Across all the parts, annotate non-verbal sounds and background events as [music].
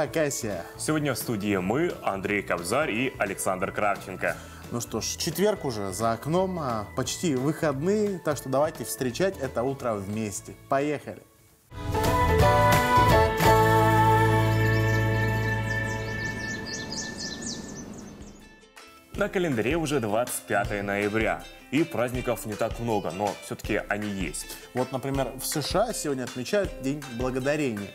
Хакасия. Сегодня в студии мы, Андрей Кобзарь и Александр Кравченко. Ну что ж, четверг уже за окном, а почти выходные, так что давайте встречать это утро вместе. Поехали! На календаре уже 25 ноября. И праздников не так много, но все-таки они есть. Вот, например, в США сегодня отмечают День Благодарения.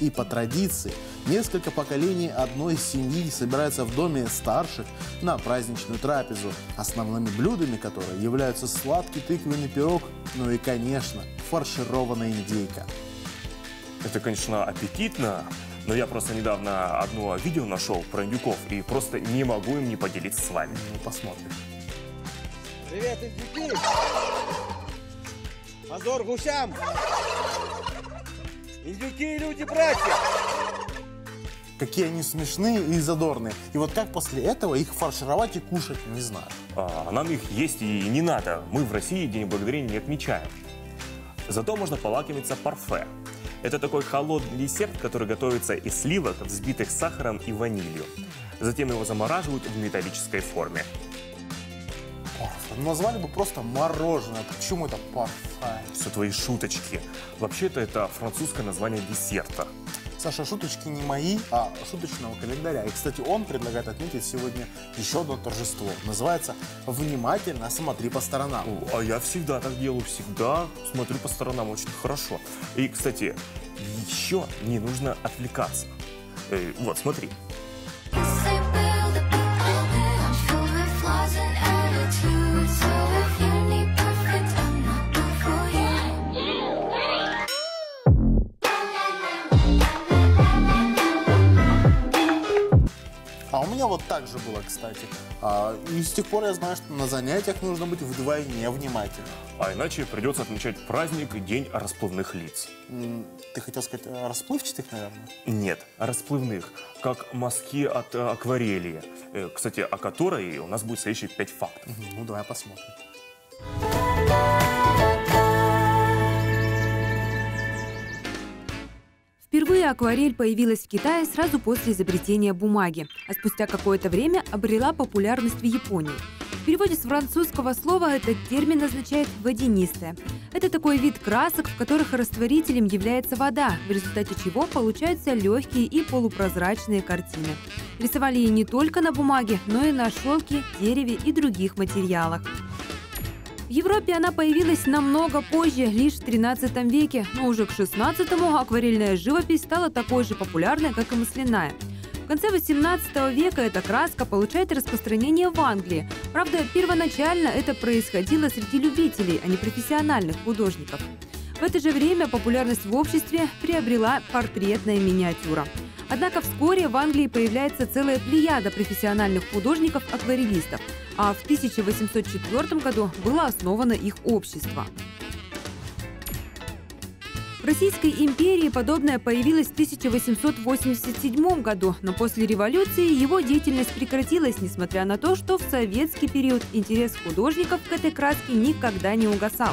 И по традиции несколько поколений одной семьи собираются в доме старших на праздничную трапезу, основными блюдами которой являются сладкий тыквенный пирог, ну и, конечно, фаршированная индейка. Это, конечно, аппетитно, но я просто недавно одно видео нашел про индюков и просто не могу им не поделиться с вами. Ну, посмотрим. Привет, индюки! Позор гусям! Индюки и люди-братья! Какие они смешные и задорные. И вот как после этого их фаршировать и кушать, не знаю. А, нам их есть и не надо. Мы в России День Благодарения не отмечаем. Зато можно полакомиться парфе. Это такой холодный десерт, который готовится из сливок, взбитых сахаром и ванилью. Затем его замораживают в металлической форме. Назвали бы просто мороженое. Почему это парфе? Все твои шуточки. Вообще-то это французское название десерта. Саша, шуточки не мои, а шуточного календаря. И, кстати, он предлагает отметить сегодня еще одно торжество. Называется «Внимательно смотри по сторонам». О, А я всегда так делаю, всегда смотрю по сторонам очень хорошо. И, кстати, еще не нужно отвлекаться. Э, вот, смотри. Так же было, кстати. А, и с тех пор я знаю, что на занятиях нужно быть вдвойне внимательным. А иначе придется отмечать праздник День расплывных лиц. Ты хотел сказать э, расплывчатых, наверное? Нет, расплывных, как мазки от э, акварели. Э, кстати, о которой у нас будет следующие пять фактов. Ну, давай посмотрим. Впервые акварель появилась в Китае сразу после изобретения бумаги, а спустя какое-то время обрела популярность в Японии. В переводе с французского слова этот термин означает «водянистая». Это такой вид красок, в которых растворителем является вода, в результате чего получаются легкие и полупрозрачные картины. Рисовали и не только на бумаге, но и на шелке, дереве и других материалах. В Европе она появилась намного позже, лишь в 13 веке, но уже к 16-му акварельная живопись стала такой же популярной, как и масляная. В конце 18 века эта краска получает распространение в Англии. Правда, первоначально это происходило среди любителей, а не профессиональных художников. В это же время популярность в обществе приобрела портретная миниатюра. Однако вскоре в Англии появляется целая плеяда профессиональных художников-акварелистов, а в 1804 году было основано их общество. В Российской империи подобное появилось в 1887 году, но после революции его деятельность прекратилась, несмотря на то, что в советский период интерес художников к этой краске никогда не угасал.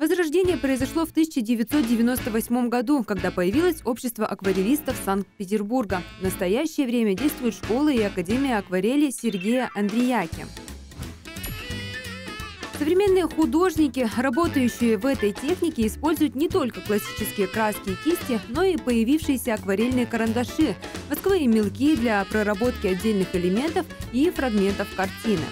Возрождение произошло в 1998 году, когда появилось общество акварелистов Санкт-Петербурга. В настоящее время действует школа и академия акварели Сергея Андреяки. Современные художники, работающие в этой технике, используют не только классические краски и кисти, но и появившиеся акварельные карандаши, восковые мелки для проработки отдельных элементов и фрагментов картины.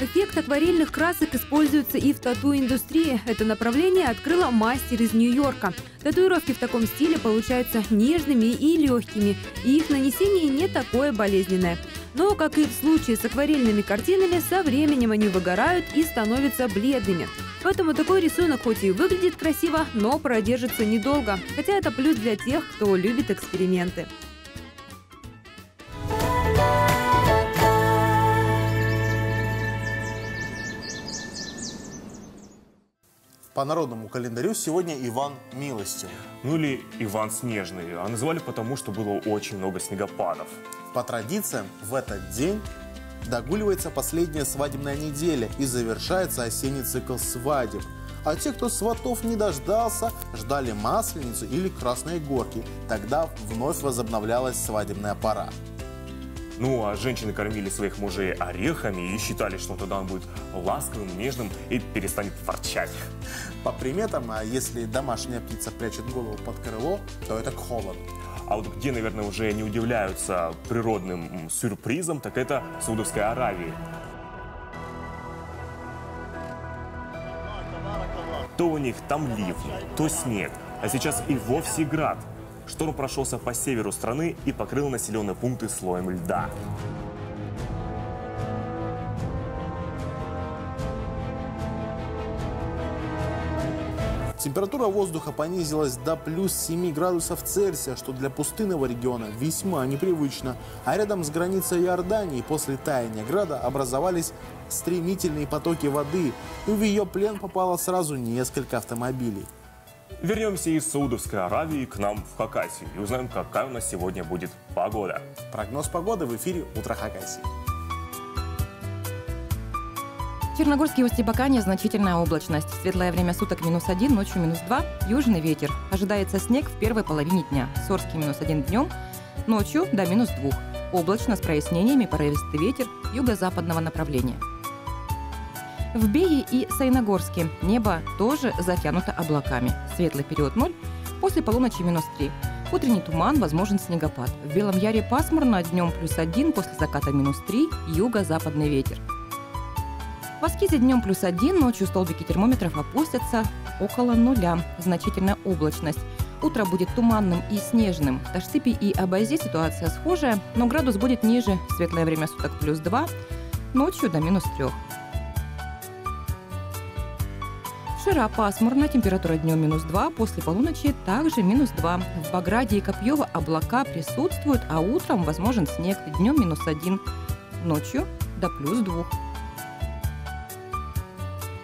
Эффект акварельных красок используется и в тату-индустрии. Это направление открыла мастер из Нью-Йорка. Татуировки в таком стиле получаются нежными и легкими, и их нанесение не такое болезненное. Но, как и в случае с акварельными картинами, со временем они выгорают и становятся бледными. Поэтому такой рисунок хоть и выглядит красиво, но продержится недолго. Хотя это плюс для тех, кто любит эксперименты. По народному календарю сегодня Иван Милостивый. Ну или Иван Снежный. А называли потому, что было очень много снегопадов. По традициям, в этот день догуливается последняя свадебная неделя и завершается осенний цикл свадеб. А те, кто сватов не дождался, ждали масленицу или красные горки. Тогда вновь возобновлялась свадебная пора. Ну, а женщины кормили своих мужей орехами и считали, что тогда он будет ласковым, нежным и перестанет ворчать. По приметам, а если домашняя птица прячет голову под крыло, то это к холоду. А вот где, наверное, уже не удивляются природным сюрпризом, так это Саудовская Аравия. То у них там ливни, то снег, а сейчас и вовсе град. Шторм прошелся по северу страны и покрыл населенные пункты слоем льда. Температура воздуха понизилась до плюс 7 градусов Цельсия, что для пустынного региона весьма непривычно. А рядом с границей Иордании после таяния града образовались стремительные потоки воды, и в ее плен попало сразу несколько автомобилей. Вернемся из Саудовской Аравии к нам в Хакасию и узнаем, какая у нас сегодня будет погода. Прогноз погоды в эфире «Утро Хакасии». Черногорский Устье-Бакане значительная облачность. Светлое время суток минус 1, ночью минус 2, южный ветер. Ожидается снег в первой половине дня. Сорский минус 1 днем, ночью до минус 2. Облачно с прояснениями, порывистый ветер юго-западного направления. В Бее и Сайногорске небо тоже затянуто облаками. Светлый период 0, после полуночи минус 3. Утренний туман, возможен снегопад. В Белом Яре пасмурно, днем плюс 1, после заката минус 3, юго-западный ветер. В Аскизе днем плюс один, ночью столбики термометров опустятся около нуля. Значительная облачность. Утро будет туманным и снежным. В Ташсипе и Абазе ситуация схожая, но градус будет ниже. Светлое время суток плюс 2, ночью до минус 3. Шира пасмурно, температура днем минус 2, после полуночи также минус 2. В Баграде и Копьево облака присутствуют, а утром возможен снег, днем минус 1, ночью до плюс 2.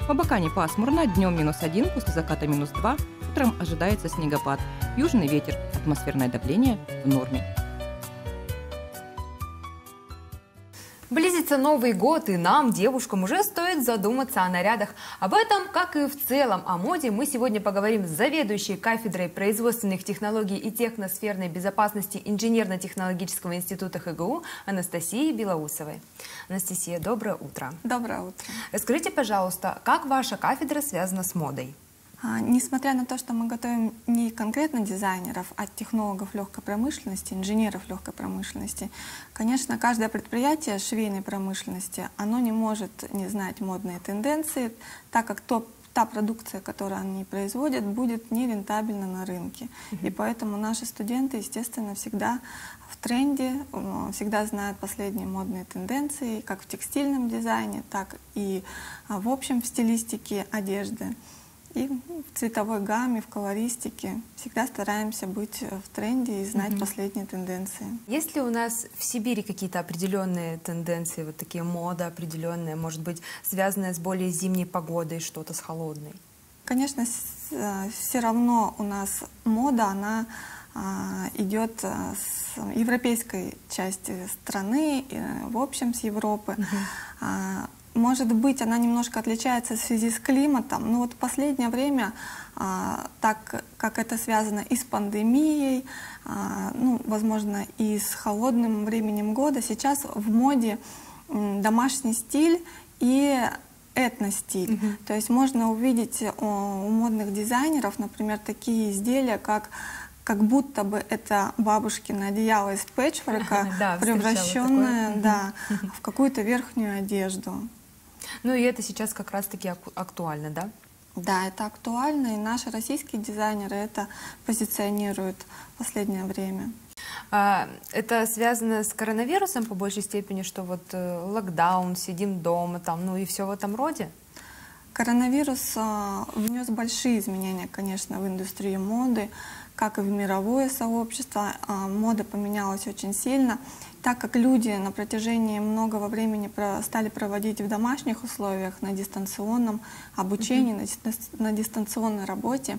В Абакане пасмурно, днем минус 1, после заката минус 2, утром ожидается снегопад. Южный ветер, атмосферное давление в норме. Близится Новый год, и нам, девушкам, уже стоит задуматься о нарядах. Об этом, как и в целом о моде, мы сегодня поговорим с заведующей кафедрой производственных технологий и техносферной безопасности Инженерно-технологического института ХГУ Анастасией Белоусовой. Анастасия, доброе утро. Доброе утро. Скажите, пожалуйста, как ваша кафедра связана с модой? А, Несмотря на то, что мы готовим не конкретно дизайнеров, а технологов легкой промышленности, инженеров легкой промышленности, конечно, каждое предприятие швейной промышленности, оно не может не знать модные тенденции, так как то, та продукция, которую они производят, будет нерентабельна на рынке. И поэтому наши студенты, естественно, всегда в тренде, всегда знают последние модные тенденции, как в текстильном дизайне, так и а, в общем в стилистике одежды. И в цветовой гамме, в колористике всегда стараемся быть э, в тренде и знать последние тенденции. Есть ли у нас в Сибири какие-то определенные тенденции, вот такие мода определенные, может быть, связанные с более зимней погодой, что-то с холодной? Конечно, все равно у нас мода, она а, идет а, с европейской части страны, э, в общем, с Европы. А, Может быть, она немножко отличается в связи с климатом, но вот в последнее время, а, так как это связано и с пандемией, а, ну, возможно, и с холодным временем года, сейчас в моде домашний стиль и этностиль. То есть можно увидеть о, у модных дизайнеров, например, такие изделия, как как будто бы это бабушкино одеяло из пэтчворка, [laughs] Да, превращенное да, в какую-то верхнюю одежду. Ну и это сейчас как раз-таки актуально, да? Да, это актуально, и наши российские дизайнеры это позиционируют в последнее время. А, Это связано с коронавирусом по большей степени, что вот э, локдаун, сидим дома, там, ну и все в этом роде? Коронавирус а, внес большие изменения, конечно, в индустрию моды, как и в мировое сообщество. А, Мода поменялась очень сильно, так как люди на протяжении многого времени стали проводить в домашних условиях, на дистанционном обучении, на дистан- на дистанционной работе.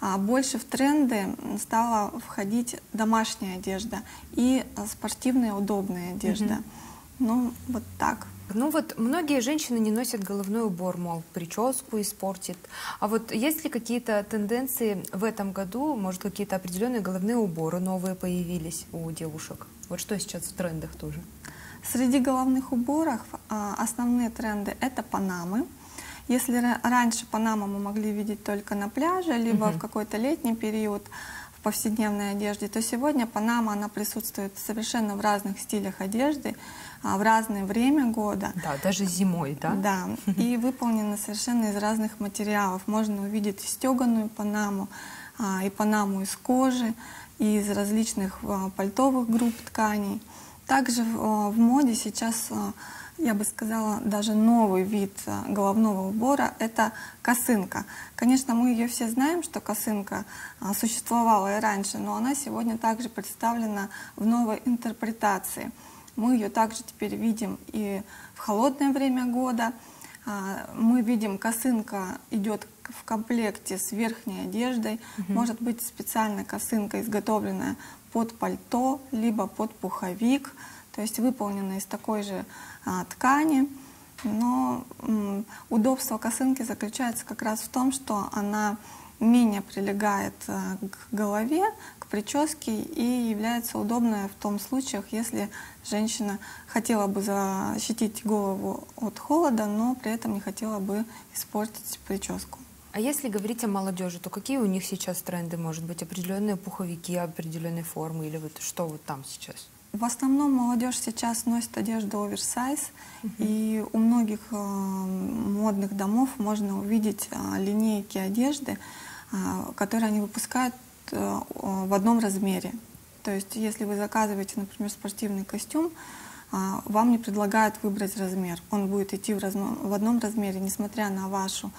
а Больше в тренды стала входить домашняя одежда и а, спортивная удобная одежда. Ну, вот так. Ну вот многие женщины не носят головной убор, мол, прическу испортит. А вот есть ли какие-то тенденции в этом году, может, какие-то определенные головные уборы новые появились у девушек? Вот что сейчас в трендах тоже? Среди головных уборов а, основные тренды это панамы. Если ра- раньше панаму мы могли видеть только на пляже, либо в какой-то летний период в повседневной одежде, то сегодня панама она присутствует совершенно в разных стилях одежды, в разное время года. Да, даже зимой, да? Да, [laughs] и выполнены совершенно из разных материалов. Можно увидеть стеганую панаму, а, и панаму из кожи, и из различных а, пальтовых групп тканей. Также в, а, моде сейчас, а, я бы сказала, даже новый вид а, головного убора — это косынка. Конечно, мы ее все знаем, что косынка а, существовала и раньше, но она сегодня также представлена в новой интерпретации. Мы ее также теперь видим и в холодное время года. А, Мы видим, косынка идет в комплекте с верхней одеждой. Может быть специальная косынка, изготовленная под пальто, либо под пуховик, то есть выполненная из такой же а, ткани. Но м, удобство косынки заключается как раз в том, что она менее прилегает а, к голове, к прическе и является удобной в том случаях, если женщина хотела бы защитить голову от холода, но при этом не хотела бы испортить прическу. А если говорить о молодежи, то какие у них сейчас тренды? Может быть, определенные пуховики определенной формы или вот что вот там сейчас? В основном молодежь сейчас носит одежду оверсайз, и у многих э, модных домов можно увидеть э, линейки одежды, э, которые они выпускают в одном размере. То есть, если вы заказываете, например, спортивный костюм, а, вам не предлагают выбрать размер. Он будет идти в, разно- в одном размере, несмотря на вашу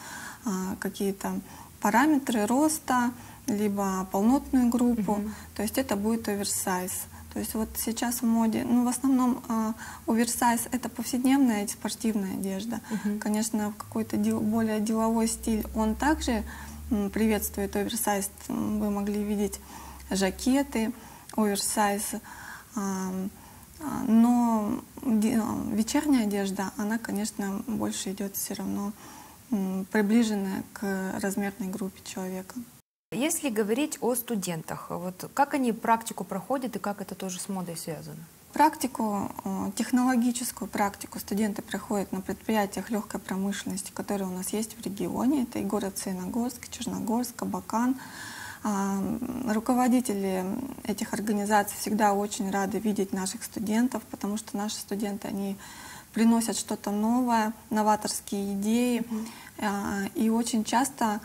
а, какие-то параметры роста, либо полнотную группу. То есть это будет оверсайз. То есть вот сейчас в моде, ну в основном а, оверсайз это повседневная и спортивная одежда. Конечно, в какой-то дел- более деловой стиль он также приветствует оверсайз. Вы могли видеть жакеты, оверсайз. а, Но а, вечерняя одежда, она, конечно, больше идет все равно приближенная к размерной группе человека. Если говорить о студентах, вот как они практику проходят и как это тоже с модой связано? Практику, э, технологическую практику студенты проходят на предприятиях легкой промышленности, которые у нас есть в регионе. Это и город Саяногорск, Черногорск, Абакан. А, Руководители этих организаций всегда очень рады видеть наших студентов, потому что наши студенты, они приносят что-то новое, новаторские идеи. А, И очень часто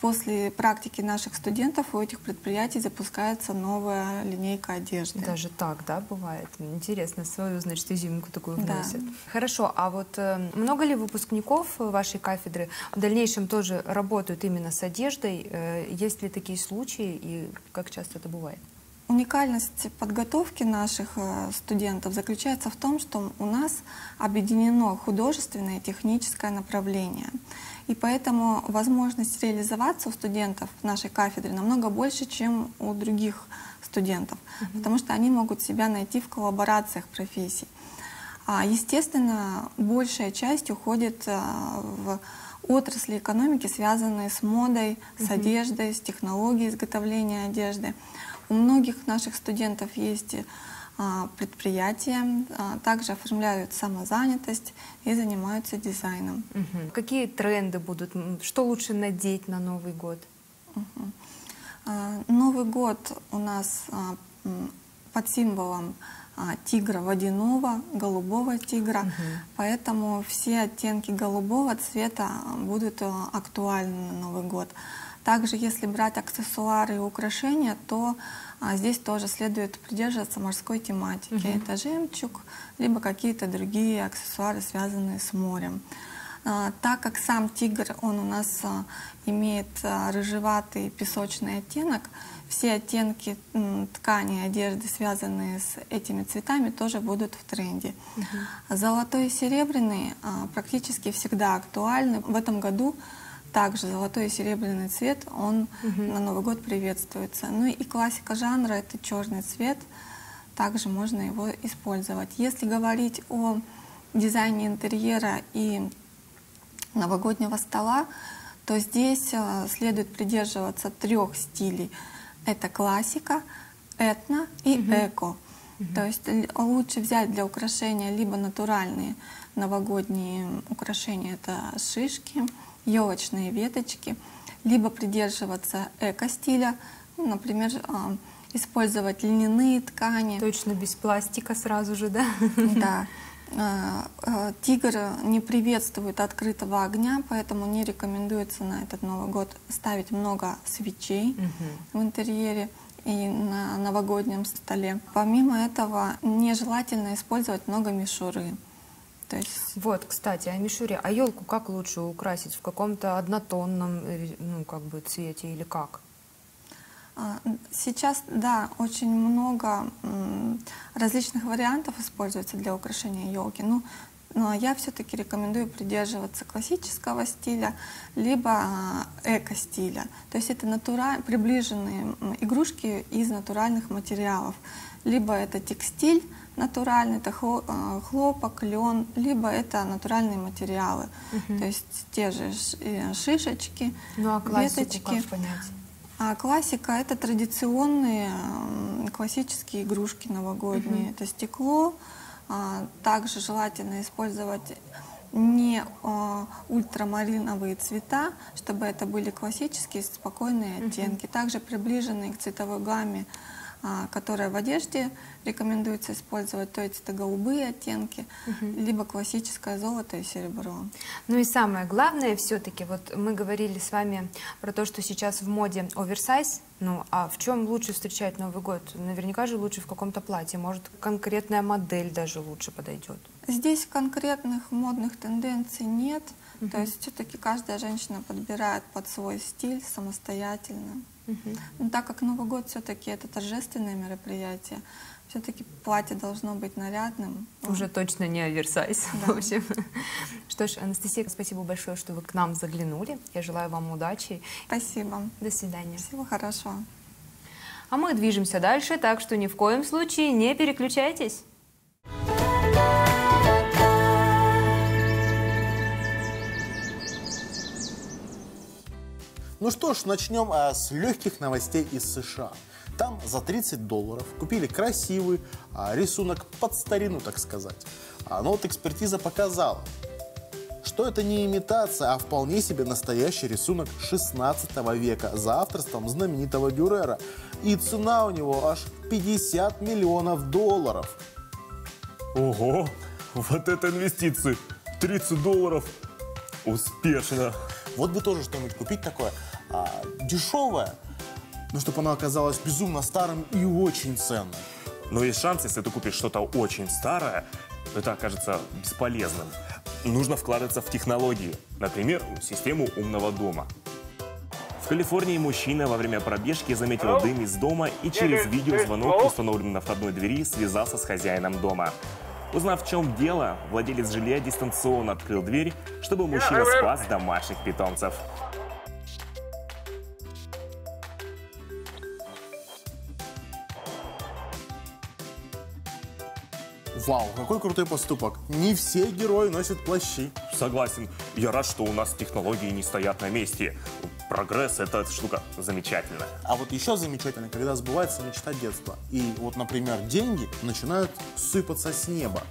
после практики наших студентов у этих предприятий запускается новая линейка одежды. Даже так, да, бывает? Интересно, свою, значит, изюминку такую Да. вносят. Хорошо, а вот э, много ли выпускников э, вашей кафедры в дальнейшем тоже работают именно с одеждой? Э, Есть ли такие случаи и как часто это бывает? Уникальность подготовки наших студентов заключается в том, что у нас объединено художественное и техническое направление. И поэтому возможность реализоваться у студентов нашей кафедры намного больше, чем у других студентов, потому что они могут себя найти в коллаборациях профессий. А, естественно, большая часть уходит а, в отрасли экономики, связанные с модой, с одеждой, с технологией изготовления одежды. У многих наших студентов есть а, предприятия, а, также оформляют самозанятость и занимаются дизайном. Какие тренды будут? Что лучше надеть на Новый год? А, Новый год у нас под символом тигра водяного, голубого тигра, поэтому все оттенки голубого цвета будут актуальны на Новый год. Также, если брать аксессуары и украшения, то а, здесь тоже следует придерживаться морской тематики. Это жемчуг, либо какие-то другие аксессуары, связанные с морем. А, Так как сам тигр, он у нас а, имеет а, рыжеватый песочный оттенок, все оттенки ткани, одежды, связанные с этими цветами, тоже будут в тренде. Золотой и серебряный а, практически всегда актуальны. В этом году также золотой и серебряный цвет, он на Новый год приветствуется. Ну и классика жанра — это черный цвет, также можно его использовать. Если говорить о дизайне интерьера и новогоднего стола, то здесь э, следует придерживаться трех стилей. Это классика, этно и эко. То есть лучше взять для украшения либо натуральные новогодние украшения, это шишки, елочные веточки, либо придерживаться эко-стиля, ну, например, а, использовать льняные ткани. Точно без пластика сразу же, да? Да. [laughs] А, а, Тигр не приветствует открытого огня, поэтому не рекомендуется на этот Новый год ставить много свечей в интерьере и на новогоднем столе. Помимо этого, нежелательно использовать много мишуры. То есть Вот, кстати, о мишуре. А елку как лучше украсить? В каком-то однотонном, э, ну, как бы, цвете или как? А, Сейчас, да, очень много различных вариантов используется для украшения елки. Ну, но я все-таки рекомендую придерживаться классического стиля, либо а, эко-стиля. То есть это натура... приближенные игрушки из натуральных материалов. Либо это текстиль натуральный, это а, хлопок, лен, либо это натуральные материалы. То есть те же э, шишечки, Ну, а классику веточки. как понять? А классика это традиционные классические игрушки новогодние. Это стекло. а, Также желательно использовать не а, ультрамариновые цвета, чтобы это были классические спокойные оттенки, также приближенные к цветовой гамме, а, которая в одежде рекомендуется использовать, то есть это голубые оттенки, либо классическое золото и серебро. Ну и самое главное все-таки, вот мы говорили с вами про то, что сейчас в моде оверсайз, ну а в чем лучше встречать Новый год? Наверняка же лучше в каком-то платье, может конкретная модель даже лучше подойдет. Здесь конкретных модных тенденций нет. То есть все-таки каждая женщина подбирает под свой стиль самостоятельно. Но так как Новый год все-таки это торжественное мероприятие, все-таки платье должно быть нарядным. Уже точно не оверсайз, [laughs] Да. в общем. Что ж, Анастасия, спасибо большое, что вы к нам заглянули. Я желаю вам удачи. Спасибо. До свидания. Всего хорошего. А мы движемся дальше, так что ни в коем случае не переключайтесь. Ну что ж, начнем а, с легких новостей из США. Там за 30 долларов купили красивый а, рисунок под старину, так сказать. А, но вот экспертиза показала, что это не имитация, а вполне себе настоящий рисунок 16 века за авторством знаменитого Дюрера. И цена у него аж 50 миллионов долларов. Ого, вот это инвестиции. 30 долларов. Успешно. Вот бы тоже что-нибудь купить такое а, дешевое, но чтобы оно оказалось безумно старым и очень ценным. Но есть шанс, если ты купишь что-то очень старое, это окажется бесполезным. Нужно вкладываться в технологии, например, в систему умного дома. В Калифорнии мужчина во время пробежки заметил дым из дома и через видеозвонок, установленный на входной двери, связался с хозяином дома. Узнав, в чем дело, владелец жилья дистанционно открыл дверь, чтобы мужчина спас домашних питомцев. Вау, какой крутой поступок. Не все герои носят плащи. Согласен. Я рад, что у нас технологии не стоят на месте. Прогресс — это штука замечательная. А вот еще замечательно, когда сбывается мечта детства. И вот, например, деньги начинают сыпаться с неба.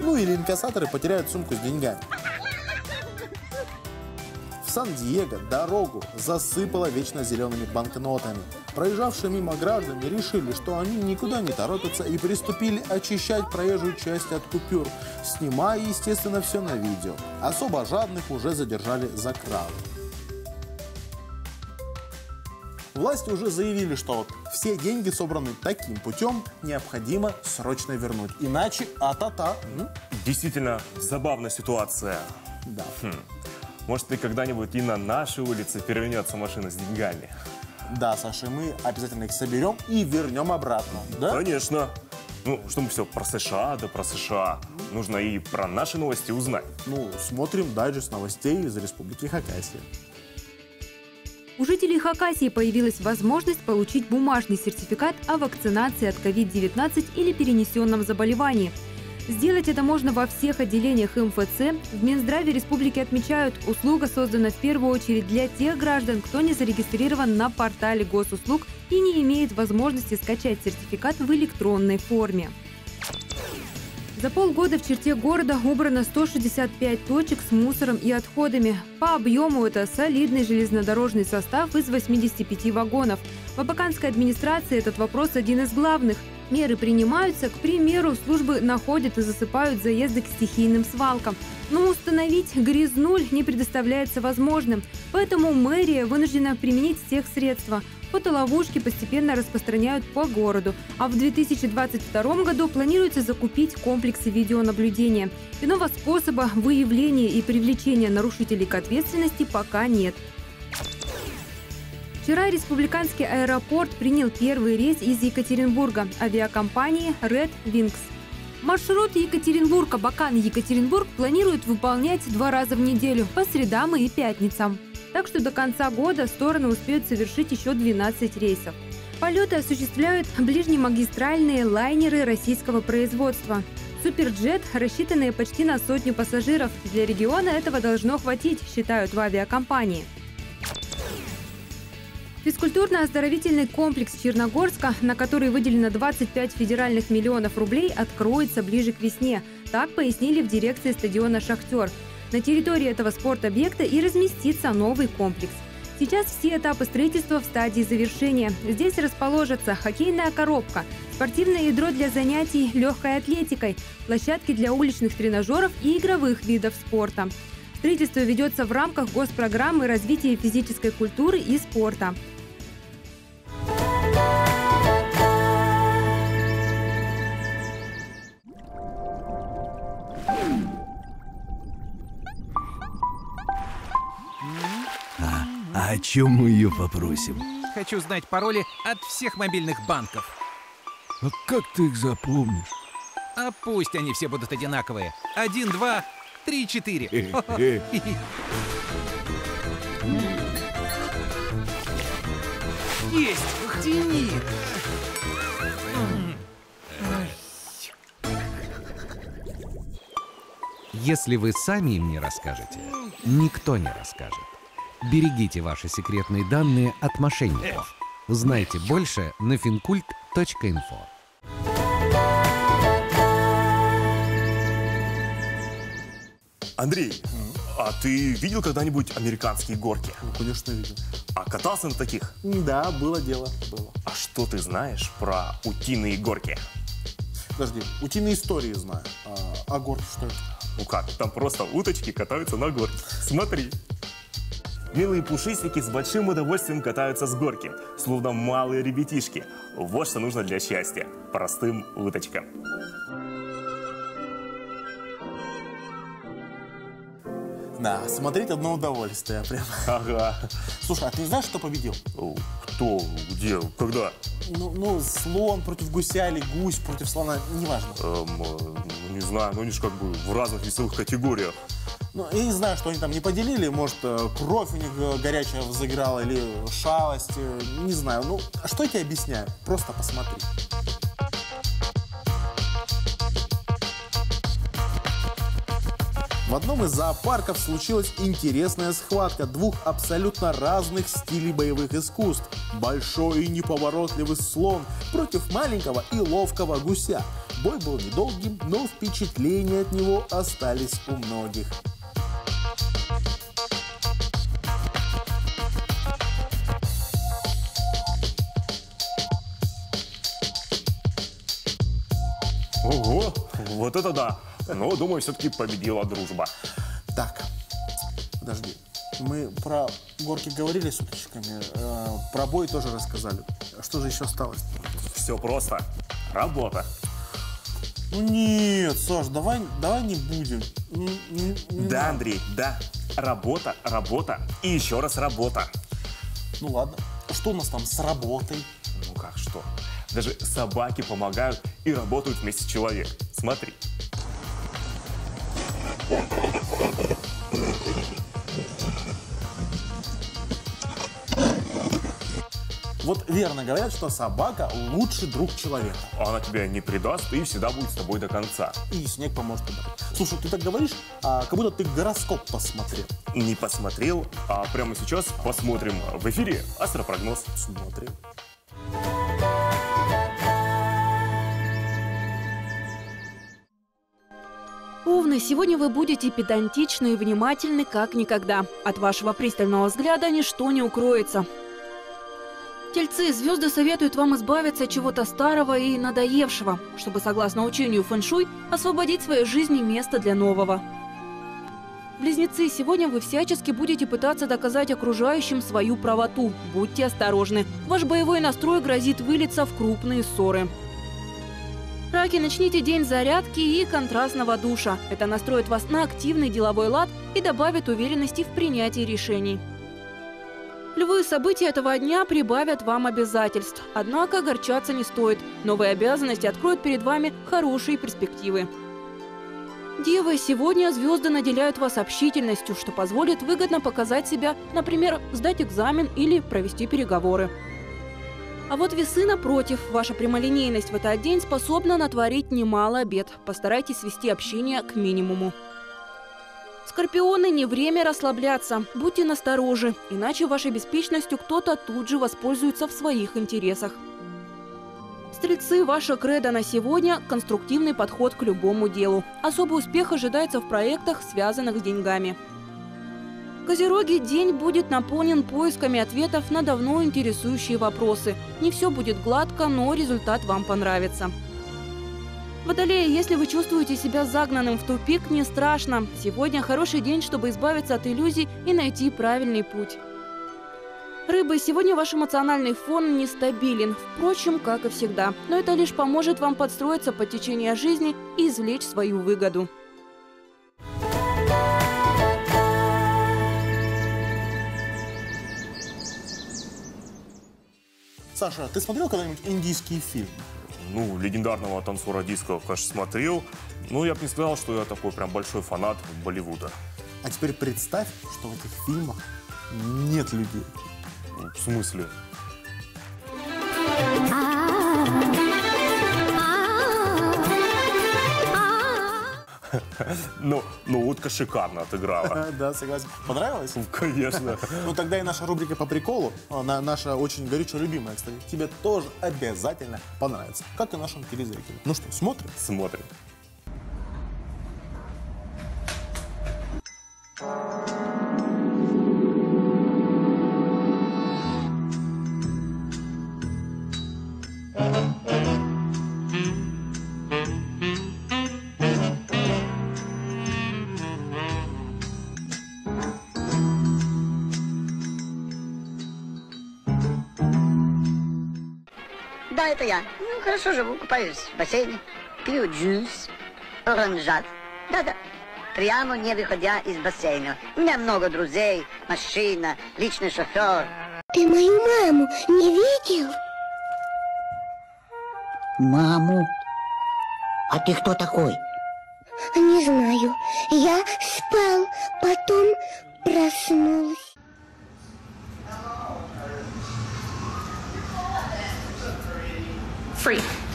Ну или инкассаторы потеряют сумку с деньгами. В Сан-Диего дорогу засыпало вечно зелеными банкнотами. Проезжавшие мимо граждане решили, что они никуда не торопятся и приступили очищать проезжую часть от купюр, снимая, естественно, все на видео. Особо жадных уже задержали за кражу. Власти уже заявили, что вот все деньги, собранные таким путем, необходимо срочно вернуть. Иначе а-та-та. Действительно, забавная ситуация. Да. Может, и когда-нибудь и на нашей улице перевернется машина с деньгами. Да, Саша, мы обязательно их соберем и вернем обратно. Да? Конечно. Ну, что мы все про США, да про США. Нужно и про наши новости узнать. Ну, смотрим дайджест новостей из Республики Хакасия. У жителей Хакасии появилась возможность получить бумажный сертификат о вакцинации от COVID-19 или перенесенном заболевании. Сделать это можно во всех отделениях МФЦ. В Минздраве республики отмечают, услуга создана в первую очередь для тех граждан, кто не зарегистрирован на портале госуслуг и не имеет возможности скачать сертификат в электронной форме. За полгода в черте города убрано 165 точек с мусором и отходами. По объему это солидный железнодорожный состав из 85 вагонов. В Абаканской администрации этот вопрос один из главных. Меры принимаются, к примеру, службы находят и засыпают заезды к стихийным свалкам. Но установить грязнуль не предоставляется возможным. Поэтому мэрия вынуждена применить всех средства – Фотоловушки постепенно распространяют по городу, а в 2022 году планируется закупить комплексы видеонаблюдения. Иного способа выявления и привлечения нарушителей к ответственности пока нет. Вчера республиканский аэропорт принял первый рейс из Екатеринбурга авиакомпании Red Wings. Маршрут Екатеринбург-Абакан-Екатеринбург планируют выполнять два раза в неделю по средам и пятницам. Так что до конца года стороны успеют совершить еще 12 рейсов. Полеты осуществляют ближнемагистральные лайнеры российского производства. Суперджет, рассчитанные почти на сотню пассажиров. Для региона этого должно хватить, считают в авиакомпании. Физкультурно-оздоровительный комплекс Черногорска, на который выделено 25 федеральных миллионов рублей, откроется ближе к весне. Так пояснили в дирекции стадиона «Шахтер». На территории этого спортобъекта и разместится новый комплекс. Сейчас все этапы строительства в стадии завершения. Здесь расположатся хоккейная коробка, спортивное ядро для занятий легкой атлетикой, площадки для уличных тренажеров и игровых видов спорта. Строительство ведется в рамках госпрограммы развития физической культуры и спорта. А о чем мы ее попросим? Хочу знать пароли от всех мобильных банков. А как ты их запомнишь? А пусть они все будут одинаковые. Один, два, три, четыре. Э-э. [laughs] Есть! Тяни! Если вы сами им не расскажете, никто не расскажет. Берегите ваши секретные данные от мошенников. Узнайте больше на fincult.info. Андрей, а ты видел когда-нибудь американские горки? Ну, конечно, видел. А катался на таких? Да, было дело, было. А что ты знаешь про утиные горки? Подожди, утиные истории знаю. А, а горки что это? Ну как, там просто уточки катаются на горке. Смотри. Милые пушистики с большим удовольствием катаются с горки, словно малые ребятишки. Вот что нужно для счастья. Простым уточкам. Да, смотреть одно удовольствие прям. Ага. Слушай, а ты знаешь, кто победил? Кто? Где? Когда? Ну, ну, слон против гуся или гусь против слона, неважно. Эм, э, не знаю, ну они же как бы в разных веселых категориях. Ну, я не знаю, что они там не поделили. Может, э, кровь у них э, горячая взыграла или шалость. Не знаю. Ну, а что я тебе объясняю? Просто посмотри. В одном из зоопарков случилась интересная схватка двух абсолютно разных стилей боевых искусств. Большой и неповоротливый слон против маленького и ловкого гуся. Бой был недолгим, но впечатления от него остались у многих. Вот это да. Но, думаю, все-таки победила дружба. Так, подожди. Мы про горки говорили с уточками, э, про бой тоже рассказали. А Что же еще осталось? Все просто. Работа. Ну нет, Саш, давай, давай не будем. Н- н- не Да, надо. Андрей, да. Работа, работа и еще раз работа. Ну ладно. Что у нас там с работой? Ну как что? Даже собаки помогают и работают вместе с человеком. Смотри. Вот верно говорят, что собака лучший друг человека. Она тебя не предаст и всегда будет с тобой до конца. И снег поможет убрать. Слушай, ты так говоришь, а, как будто ты гороскоп посмотрел. Не посмотрел, а прямо сейчас посмотрим в эфире астропрогноз. Смотрим. Овны, сегодня вы будете педантичны и внимательны как никогда. От вашего пристального взгляда ничто не укроется. Тельцы, звезды советуют вам избавиться от чего-то старого и надоевшего, чтобы, согласно учению фэншуй, освободить в своей жизни место для нового. Близнецы, сегодня вы всячески будете пытаться доказать окружающим свою правоту. Будьте осторожны. Ваш боевой настрой грозит вылиться в крупные ссоры. Раки, начните день зарядки и контрастного душа. Это настроит вас на активный деловой лад и добавит уверенности в принятии решений. Львы, события этого дня прибавят вам обязательств. Однако огорчаться не стоит. Новые обязанности откроют перед вами хорошие перспективы. Девы, сегодня звезды наделяют вас общительностью, что позволит выгодно показать себя, например, сдать экзамен или провести переговоры. А вот весы, напротив, ваша прямолинейность в этот день способна натворить немало бед. Постарайтесь свести общение к минимуму. Скорпионы, не время расслабляться. Будьте насторожи, иначе вашей беспечностью кто-то тут же воспользуется в своих интересах. Стрельцы, ваша кредо на сегодня – конструктивный подход к любому делу. Особый успех ожидается в проектах, связанных с деньгами. Козероги, день будет наполнен поисками ответов на давно интересующие вопросы. Не все будет гладко, но результат вам понравится. Водолеи, если вы чувствуете себя загнанным в тупик, не страшно. Сегодня хороший день, чтобы избавиться от иллюзий и найти правильный путь. Рыбы, сегодня ваш эмоциональный фон нестабилен, впрочем, как и всегда. Но это лишь поможет вам подстроиться под течение жизни и извлечь свою выгоду. Саша, ты смотрел когда-нибудь индийский фильм? Ну, легендарного танцора диска, конечно, смотрел. Но я бы не сказал, что я такой прям большой фанат Болливуда. А теперь представь, что в этих фильмах нет людей. В смысле? Ну, ну, утка шикарно отыграла. [laughs] Да, согласен. Понравилось? Конечно. Ну тогда и наша рубрика по приколу, она наша очень горячо любимая, кстати, тебе тоже обязательно понравится, как и нашим телезрителям. Ну что, смотрим? Смотрим. Хорошо живу, купаюсь в бассейне, пью джус, оранжат. Да-да. Прямо не выходя из бассейна. У меня много друзей, машина, личный шофер. Ты мою маму не видел? Маму? А ты кто такой? Не знаю. Я спал, потом проснулся. Free.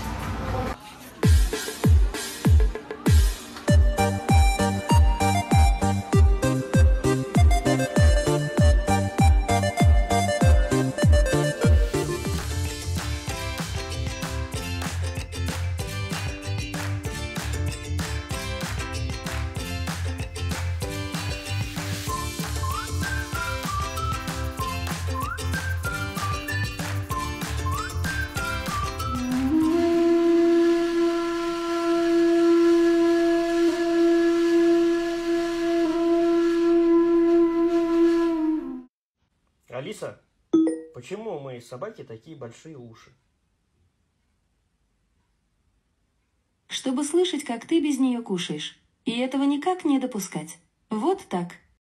Почему у моей собаки такие большие уши? чтобы слышать, как ты без нее кушаешь. И этого никак не допускать. Вот так.